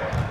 Good.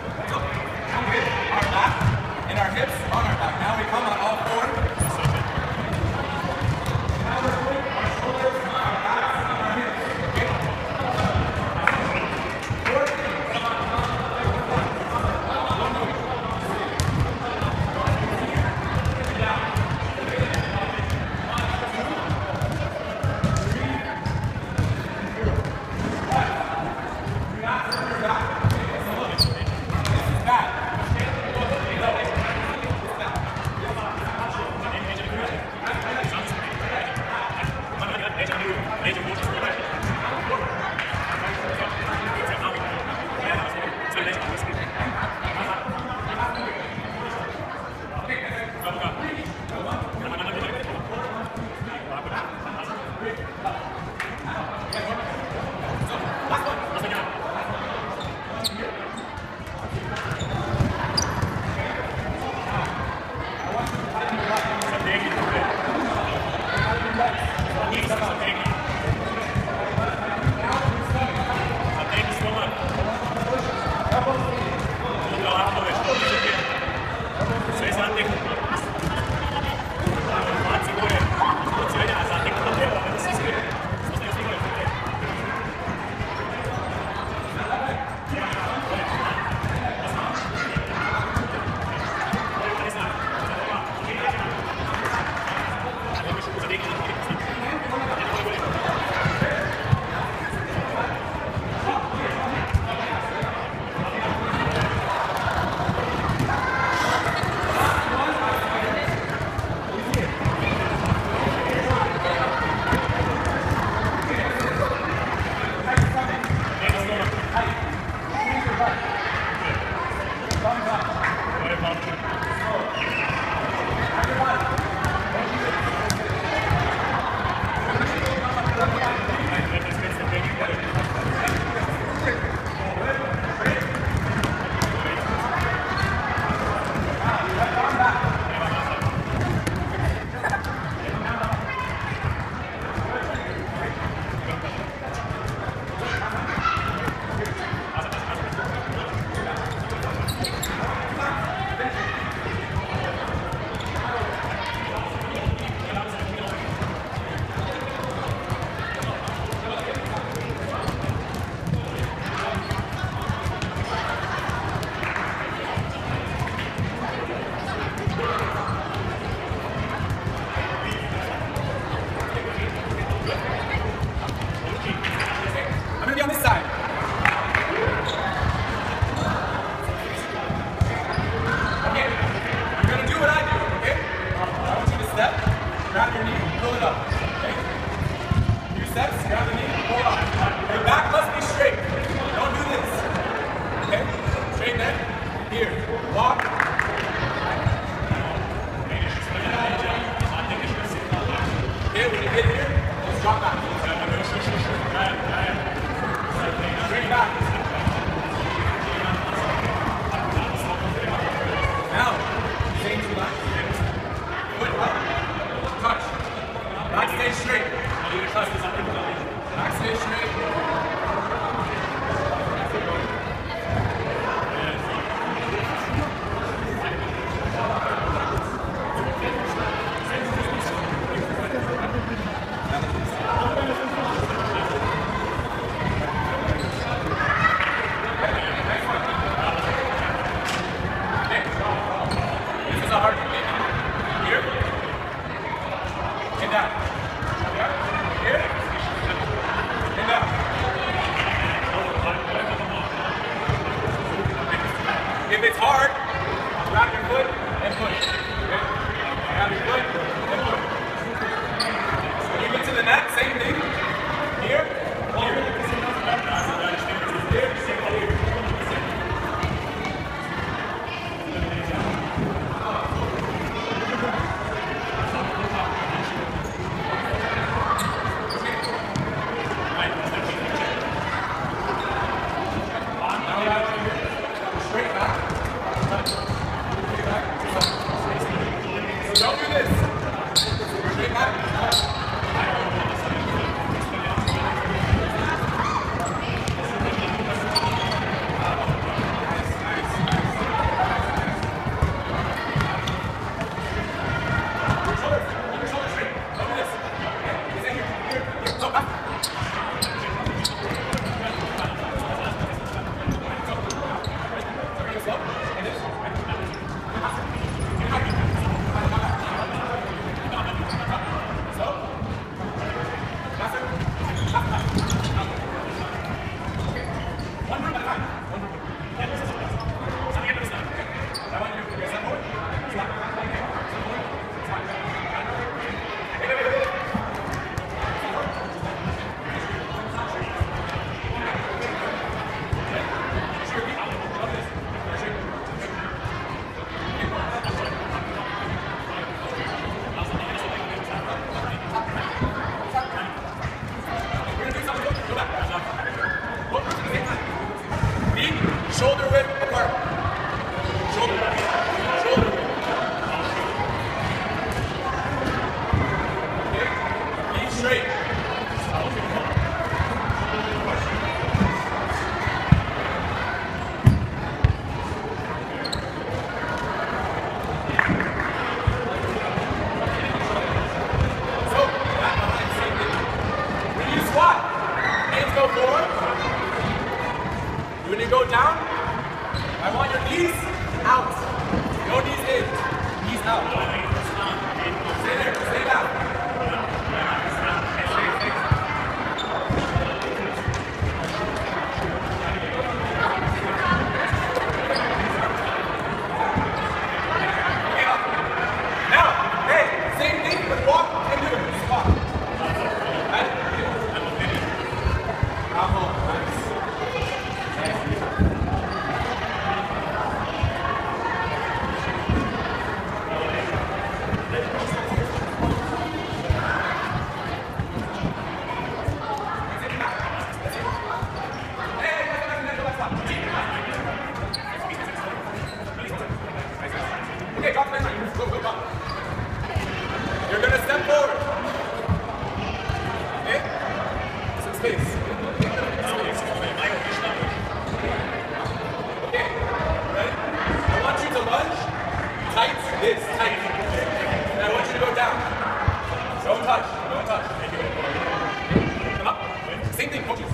steps, grab the knee. Don't touch, don't touch. Come up. Same thing, coaches.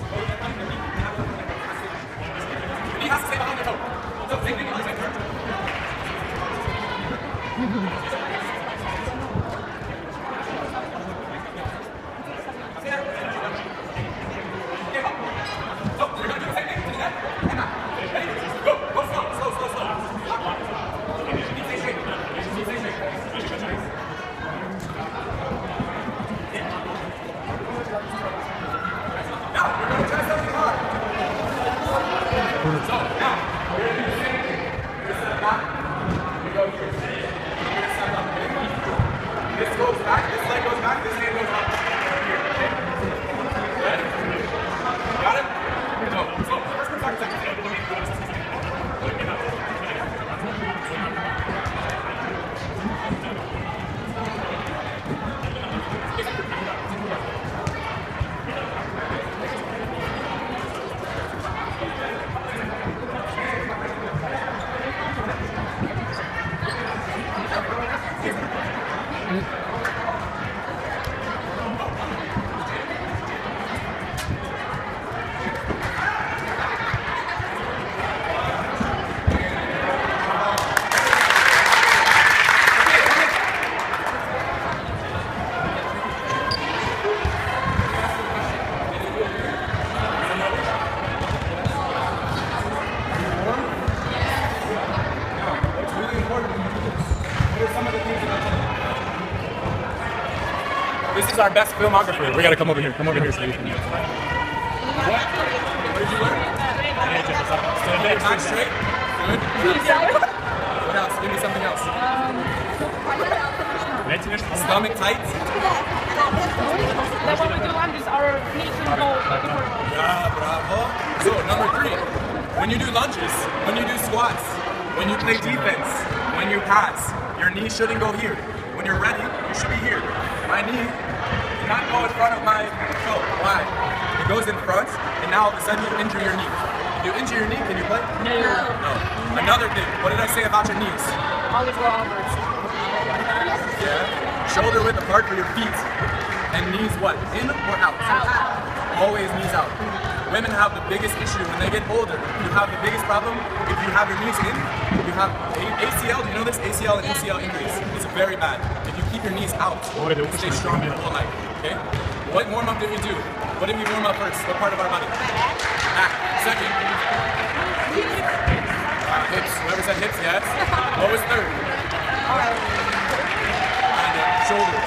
Your knee has to stay behind your toe. So same thing, same turn. Okay, up. So, we're gonna do the same thing to the net. And now. Ready? Go. Go slow, slow, slow, slow. Up. Knee stay straight. Knee stay straight. Now, we're gonna try something hard. So, Our best filmographer. We gotta come over here. Come over here so you can. What? What did you learn? Back back. straight. Good. What else? Give me something else. Nešto. Stomach tight. Then when we do lunges, our knees will go. Yeah, bravo. So number three, when you do lunges, when you do squats, when you play defense, when you pass, your knee shouldn't go here. When you're ready, you should be here. My knee not go in front of my toe. Why? It goes in front, and now all of a sudden you injure your knee. If you injure your knee, can you play? No. No. Another thing, what did I say about your knees? Always go outwards. Yeah. Shoulder width apart for your feet. And knees what? In or out? Always knees out. Women have the biggest issue when they get older. You have the biggest problem if you have your knees in. You have A- ACL. Do you know this? ACL and MCL injuries. It's very bad. If you keep your knees out, Boy, they you stay strong your whole life. Okay. What warm up did we do? What did we warm up first? What part of our body? Back. Second. Uh, hips. Whoever said hips, yes. What was third? uh, shoulders.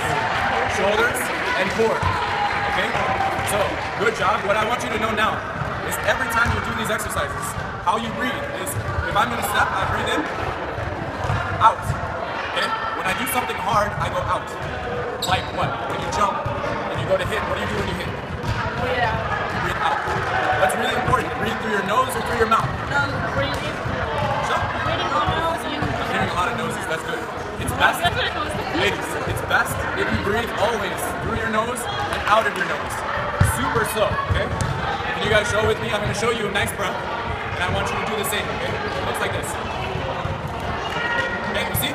Shoulders and core. Okay? So, good job. What I want you to know now is every time you do these exercises, how you breathe is if I'm gonna step, I breathe in, out. Okay? When I do something hard, I go out. Like what? When you jump go to hit, what do you do when you hit? Yeah. Breathe out. What's really important? Breathe through your nose or through your mouth? No, breathing. So, Breathing on nose and. hearing a lot of noses, that's good. It's best That's what it was. Ladies, it's best if you breathe always through your nose and out of your nose. Super slow, okay? Can you guys show with me? I'm gonna show you a nice breath, and I want you to do the same, okay? Looks like this. Okay, you see?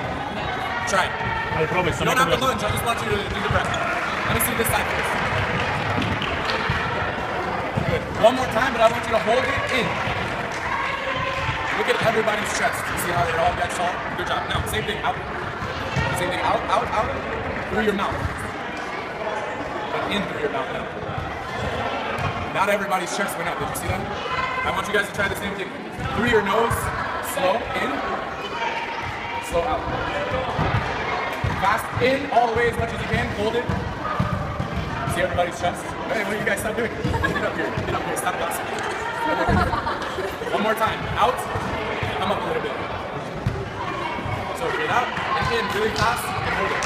Try it. Ajde, probaj You don't have to lunge, I just want you to do the breath. Let me see this side first. Good. One more time, but I want you to hold it in. Look at everybody's chest. You see how it all gets all? Good job. Now, same thing, out. Same thing, out, out, out, through your mouth. But in through your mouth now. Not everybody's chest went up. Did you see that? I want you guys to try the same thing. Through your nose, slow in, slow out. Fast in all the way as much as you can. Hold it. See everybody's chest? Hey, what do you guys stop doing? Get up here. Get up here. Stop gossiping. One more time. Out. Come up a little bit. So breathe out and in really fast and hold it.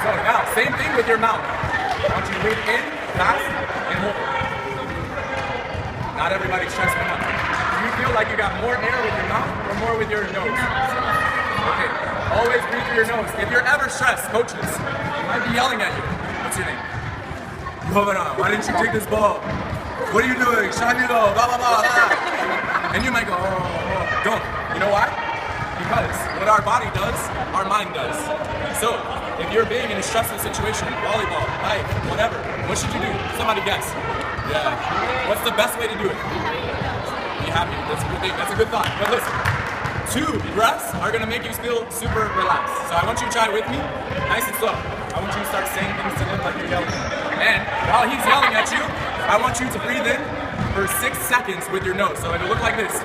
So now, same thing with your mouth. I want you to breathe in, fast, and hold it. Not everybody's chest went up. Do you feel like you got more air with your mouth or more with your nose? Okay. Always breathe through your nose. If you're ever stressed, coaches, might be yelling at you. What's your name? Governor, why didn't you take this ball? What are you doing? Shanilo, blah, blah, blah, blah. And you might go, oh, oh, oh. don't. You know why? Because what our body does, our mind does. So, if you're being in a stressful situation, volleyball, life, whatever, what should you do? Somebody guess. Yeah. What's the best way to do it? Be happy. That's a good thing. That's a good thought. But listen, two breaths are gonna make you feel super relaxed. So I want you to try it with me, nice and slow. I want you to start saying things to him like you're yelling. And while he's yelling at you, I want you to breathe in for six seconds with your nose. So it'll look like this.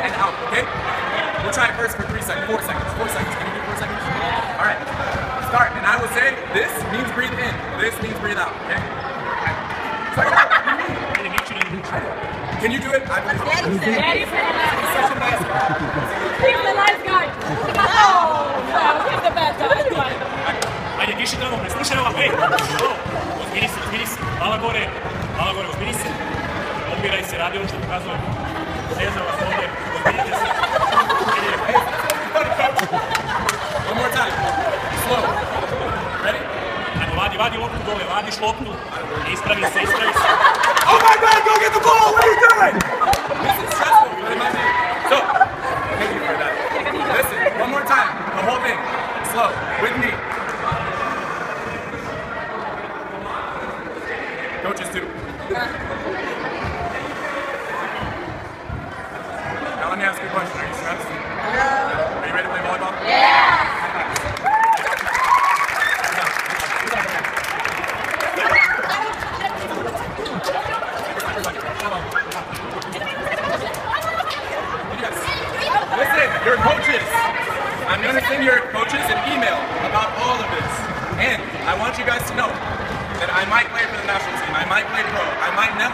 And out, okay? We'll try it first for three seconds, four seconds, four seconds. Can you do four seconds? All right, start. And I will say, this means breathe in, this means breathe out, okay? Ajde, neću da Can you do it? I believe it. Daddy's He's such a nice guy. Ajde, diši tamo, preslušaj ova, ej! O, Ozbiri se, ozbiri se, hvala gore, hvala gore, ozbiri se. Odbiraj se, radi ono što pokazuje. Zezam vas ovdje, ozbirite se. One more time. Slow. Ready? Ajmo, vadi, vadi loptu dole, vadiš loptu. Ispravi se, ispravi se. Oh my god, go get the ball! What are you doing? This is stressful, but it might be. So,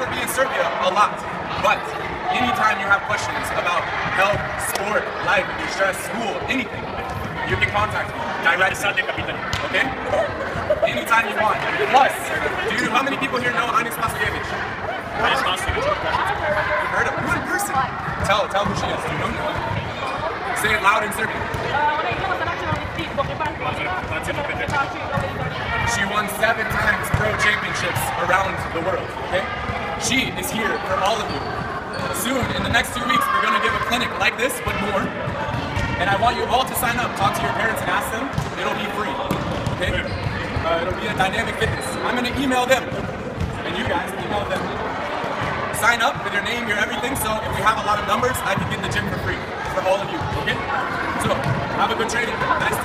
Never be in Serbia a lot. But anytime you have questions about health, sport, life, stress, school, anything, you can contact me directly. Sad neka pitanja. Okay? Anytime you want. Plus, do you how many people here know Anja Spasojević? Ajde spasio, već kako kažeš. You heard of her in person? Tell, tell who she is. Do you know? Say it loud in Serbian. Ona je igrala za nacionalni tim dok je Partija. Znači, ove izgleda. She won seven times pro championships around the world. Okay? She is here for all of you. Soon, in the next two weeks, we're gonna give a clinic like this, but more. And I want you all to sign up. Talk to your parents and ask them. It'll be free. Okay? Uh, it'll be a dynamic fitness. I'm gonna email them, and you guys email them. Sign up with your name, your everything. So if we have a lot of numbers, I can get the gym for free for all of you. Okay? So have a good training. Nice